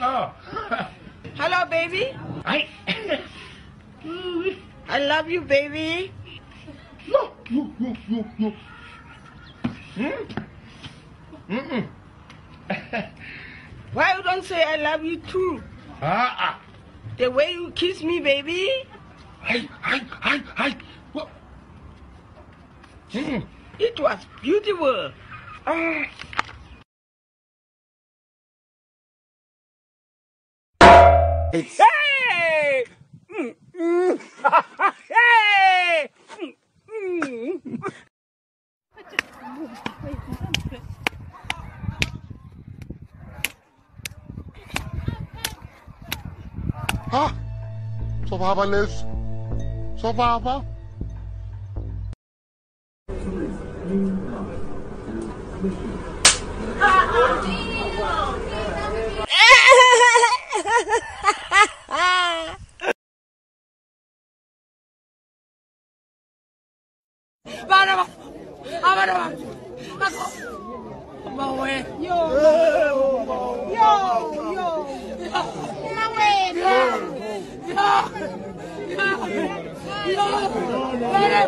Oh. Hello, baby. Ay. I love you, baby. No, no, no, no, no. Hmm? Mm-mm. Why you don't say I love you too? Ah, ah. The way you kiss me, baby. Ay, ay, ay, ay. What? Mm. It was beautiful. Ah. It's Hey! Mm, mm. hey! Mm. Ha? Swo vava leswi. Swo vava. Bana ba? Abana ba? Ako. Mawe. Yo. Yo. Yo. Mawe. Yo. Yo. Yo. Bana.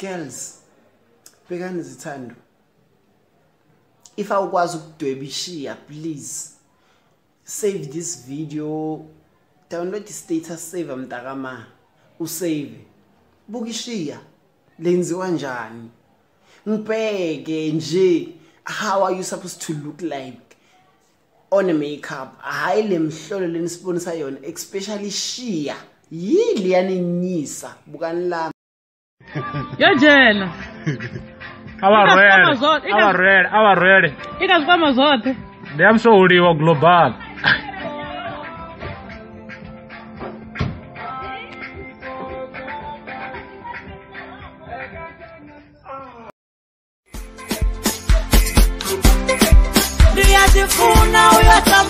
Girls bekani zithando. If awukwazi ukudweba ishiya please save this video. Download i-status saver mntakama. Usave. Buka ishiya lenziwa njani? Ngibheke nje how are you supposed to look like? On a makeup. Hayi le mhlolo lenisibonisa yona especially ishiya yili yaninyisa bukani lami yojela Awarele. zote, ika- Awarele. Awarele. ikazikwama zote Ndiyamsouliwa global. ndiyazifuna uyosamba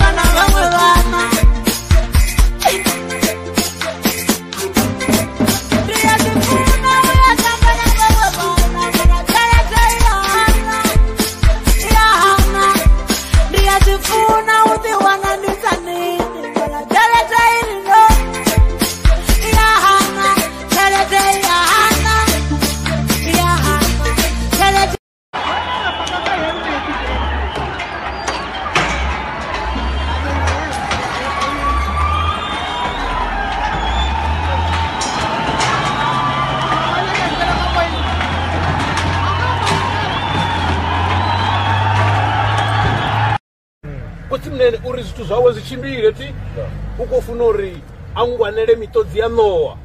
kuti munene uri zwithu zvawe zwi tshimbile ti u khou funa uri a ngwanele mitodzi ya nowa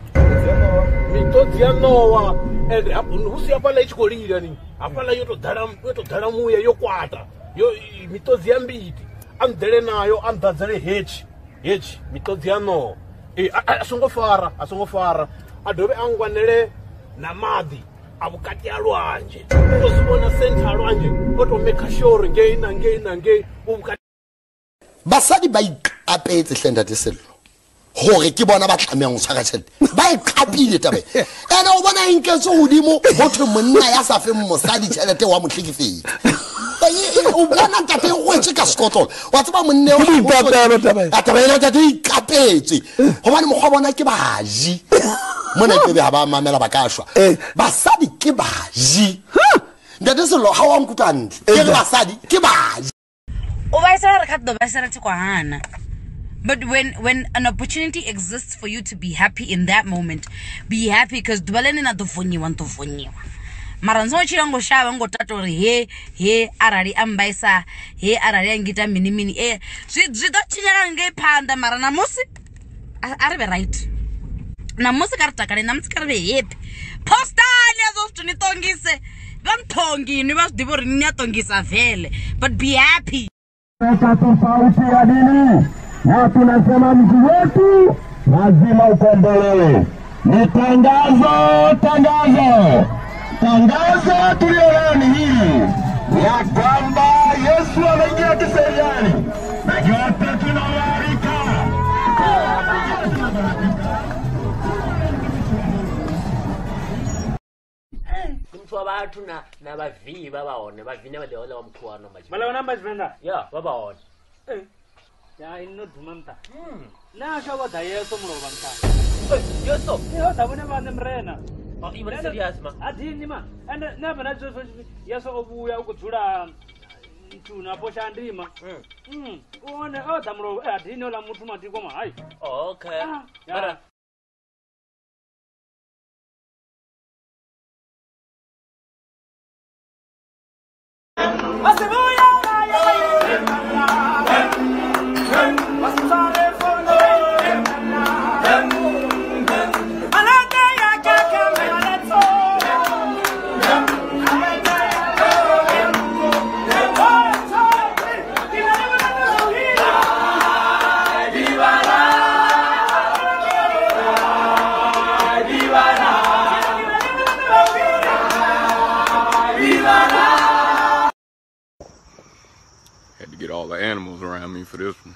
mitodzi ya nowa ende hap- husi hafhaḽa i tshi khou lila ni? Hafhaḽa yo to ḓala muya yo kwata. Yo i- mitodzi ya mbiti a nḓele nayo a nḓadzele hetshi hetshi mitodzi ya nowa Eh, a- songo fara a songo fara. A dovhe a ngwanele na maḓi a vhukati ha lwanzhe. U to zwi vhona sentha ha lwanzhe o to make sure ngei na ngei na ngei u vhukati basadi ba ikapetse hle ntate sello gore ke bona ba tlamehang go tshwara tšhelete ba e qapile tabe. Ande o bona e nketse godimo gotho monna ya sa feng mosadi tšhelete wa motlhekefetse o bona tate e gwetse ka sekotlolo. Wa tseba monne boiqapelo taba e. e gobane mokgwa bona ke baji. Mona ipebe ga ba mamela ba ka šwa Eh. basadi ke baji. Ntate selo ga wa nkutlwa ntle ke re basadi ke baji o vhaisala ri kha ḓo vhaisala ti hana. But when when an opportunity exists for you to be happy in that moment be happy because ḓuvha ḽene na ḓo vonyiwa ni ḓo vonyiwa mara ni songo tshila ngo shavha ngo tata uri he he arali a mbaisa he arali a ngita mini mini e zwi ḓo tshinyala ngei phanḓa mara namusi a ri vhe right. Namusi ka ri takale namusi ka ri vhe postani hezwo zwithu ni ṱongise vha nṱhongi ni vha zwi ḓivha uri ni a ṱongisa vele but be happy Tunaleta tofauti ya dini na tunasema mji wetu lazima ukombolewe. Ni tangazo, tangazo, tangazo tulio leo ni hili ya kwamba Yesu ameingia kiseriani vhathu na na vhavii vha vha hone vhavine vha ḓivha ḽa wa mukhuwano vhala vhana amba tshivenḓa ya vha vha hone. Eh. Ya inno duma mta hmm. na sha vha ḓa yeso mulova mta eh, yeso? Eh, ho ḓa vhone vhaṋe murena. Oh, adini ma? Ende na vha na jeso yeso o vhuya u khou dzula mm, mtuna po sha ndima. Hmm. Hmm, One o ḓa mulova adini ola muthu matiko ma? Hai. Oh, okay. Ah, Ah, c'est all the animals around me for this one.